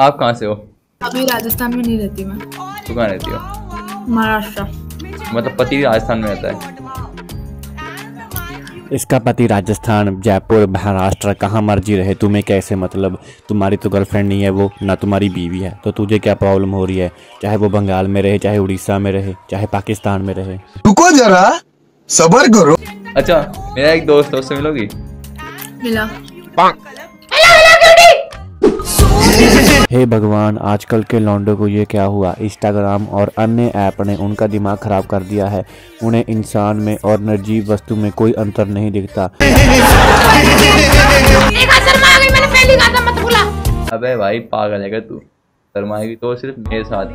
आप कहाँ से हो? अभी राजस्थान में नहीं रहती मैं। तू कहाँ रहती हो? महाराष्ट्र। मतलब पति राजस्थान में रहता है। इसका पति राजस्थान जयपुर महाराष्ट्र कहाँ मर्ज़ी रहे तुम्हें कैसे मतलब? तुम्हारी तो गर्लफ्रेंड नहीं है वो ना तुम्हारी बीवी है। तो तुझे क्या प्रॉब्लम हो रही है? चाहे वो बंगाल में रहे चाहे उड़ीसा में रहे चाहे पाकिस्तान में रहे। रुको जरा सबर करो। अच्छा मेरा एक दोस्त है उससे मिलोगी? मिला। हे भगवान आजकल के लौंडों को ये क्या हुआ? इंस्टाग्राम और अन्य ऐप ने उनका दिमाग खराब कर दिया है। उन्हें इंसान में और निर्जीव वस्तु में कोई अंतर नहीं दिखता। अबे भाई पागल है क्या तू? शर्माएगी तो सिर्फ़ मेरे साथ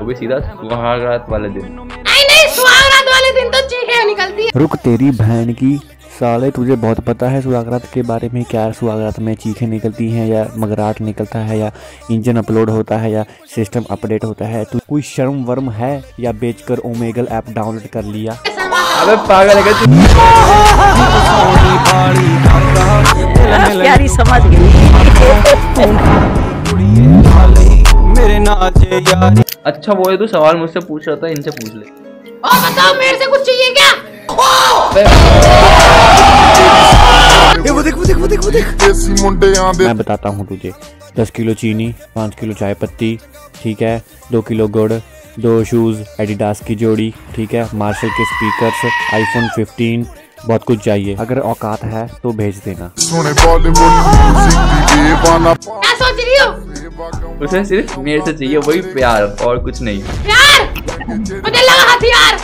वो भी सीधा सुहागरात वाले दिन। नहीं नहीं सुहागरात वाले दिन तो चीखें निकलती है। रुक तेरी बहन की साले तुझे बहुत पता है सुहागरात के बारे में क्या सुहागरात में चीखें निकलती हैं या मगराट निकलता है या इंजन अपलोड होता है या सिस्टम अपडेट होता है? तू कोई शर्म वर्म है या बेचकर ओमेगल ऐप डाउनलोड कर लिया? अबे पागल है प्यारी समझ गई। अच्छा वो है तू सवाल मुझसे पूछ रहा था इनसे पूछ ले। और बताओ मेरे से कुछ चाहिए क्या? मैं बताता हूँ तुझे। दस किलो चीनी पाँच किलो चाय पत्ती ठीक है? दो किलो गुड़ दो शूज़ एडिडास की जोड़ी ठीक है? मार्शल के स्पीकर्स आईफोन 15 बहुत कुछ चाहिए। अगर औकात है तो भेज देना। हो? उसे सिर्फ़ मेरे से चाहिए वही प्यार और कुछ नहीं। प्यार! मुझे लगा हथियार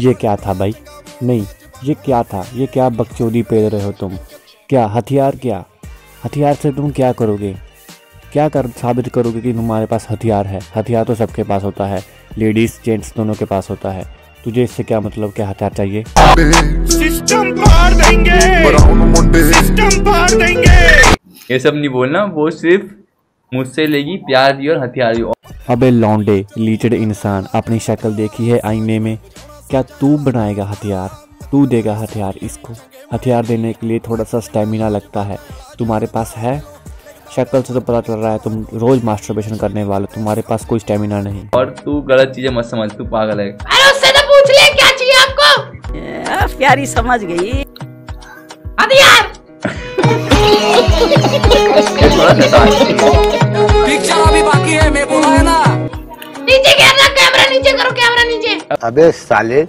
ये क्या था भाई? नहीं ये क्या था? ये क्या बकचोदी पेल रहे हो तुम? क्या हथियार क्या? हथियार से तुम क्या करोगे? क्या कर साबित करोगे कि तुम्हारे पास हथियार है? हथियार तो सबके पास होता है। लेडीज़ जेंट्स दोनों के पास होता है। तुझे इससे क्या मतलब? क्या हथियार चाहिए? ब्राउन मुंडे। ये सब नहीं बोलना वो सिर्फ़ मुझसे लेगी प्यार दी और हथियार दी अबे लौंडे लीचड इंसान अपनी शक्ल देखी है आईने में? क्या तू बनाएगा हथियार? तू देगा हथियार इसको। हथियार देने के लिए थोड़ा सा स्टेमिना लगता है। तुम्हारे पास है? शक्ल से तो पता चल रहा है तुम रोज मास्टरबेशन करने वाले तुम्हारे पास कोई स्टेमिना नहीं। और तू गलत चीज़ें मत समझ तू पागल है। अरे उससे तो पूछ ले क्या चाहिए आपको? प्यारी समझ गई। हथियार! थोड़ा शैतान है। नीचे अबे साले